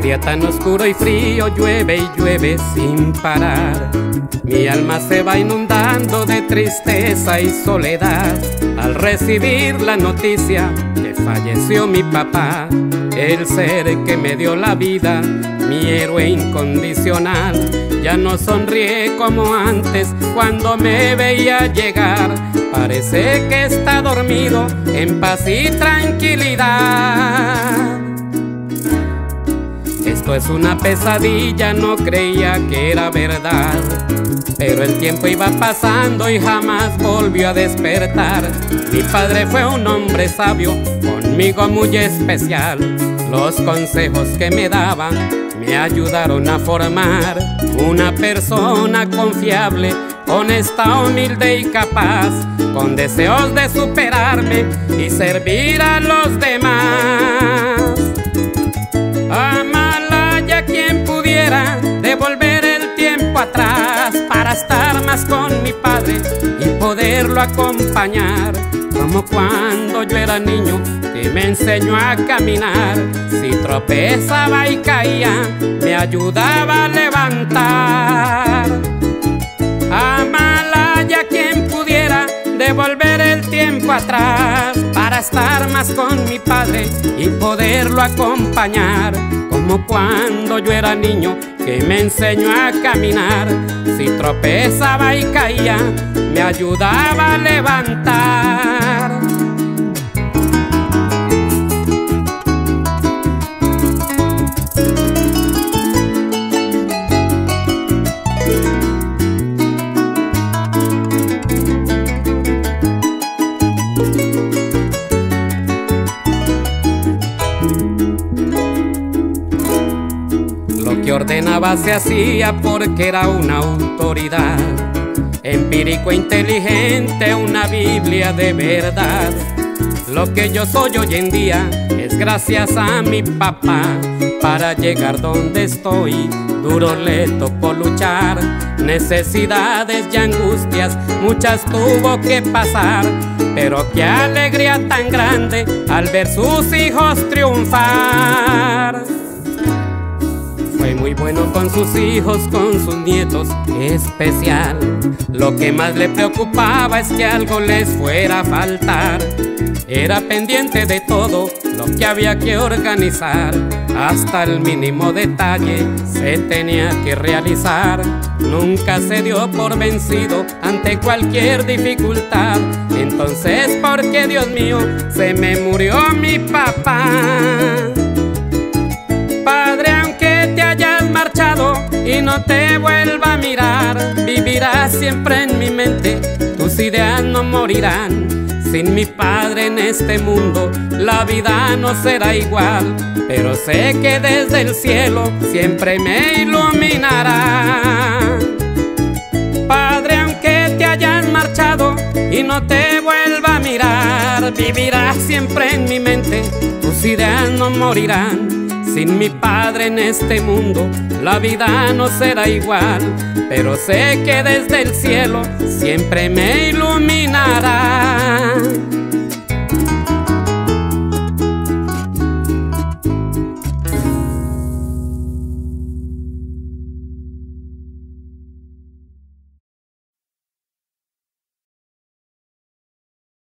día tan oscuro y frío llueve y llueve sin parar. Mi alma se va inundando de tristeza y soledad al recibir la noticia que falleció mi papá, el ser que me dio la vida, mi héroe incondicional. Ya no sonríe como antes cuando me veía llegar. Parece que está dormido en paz y tranquilidad. Es una pesadilla, no creía que era verdad. Pero el tiempo iba pasando y jamás volvió a despertar. Mi padre fue un hombre sabio, conmigo muy especial. Los consejos que me daban me ayudaron a formar una persona confiable, honesta, humilde y capaz, con deseos de superarme y servir a los demás. Atrás para estar más con mi padre y poderlo acompañar, como cuando yo era niño que me enseñó a caminar. Si tropezaba y caía, me ayudaba a levantar. Amalaya quien pudiera devolver el tiempo atrás para estar más con mi padre y poderlo acompañar. Como cuando yo era niño que me enseñó a caminar. Si tropezaba y caía, me ayudaba a levantar. Ordenaba se hacía porque era una autoridad. Empírico, inteligente, una Biblia de verdad. Lo que yo soy hoy en día es gracias a mi papá. Para llegar donde estoy, duro le tocó luchar. Necesidades y angustias, muchas tuvo que pasar. Pero qué alegría tan grande al ver sus hijos triunfar. Muy bueno con sus hijos, con sus nietos, especial. Lo que más le preocupaba es que algo les fuera a faltar. Era pendiente de todo lo que había que organizar. Hasta el mínimo detalle se tenía que realizar. Nunca se dio por vencido ante cualquier dificultad. Entonces, ¿por qué Dios mío se me murió mi papá? Siempre en mi mente, tus ideas no morirán. Sin mi padre en este mundo, la vida no será igual, pero sé que desde el cielo siempre me iluminará. Padre, aunque te hayas marchado y no te vuelva a mirar, vivirás siempre en mi mente, tus ideas no morirán. Sin mi padre en este mundo, la vida no será igual, pero sé que desde el cielo siempre me iluminará.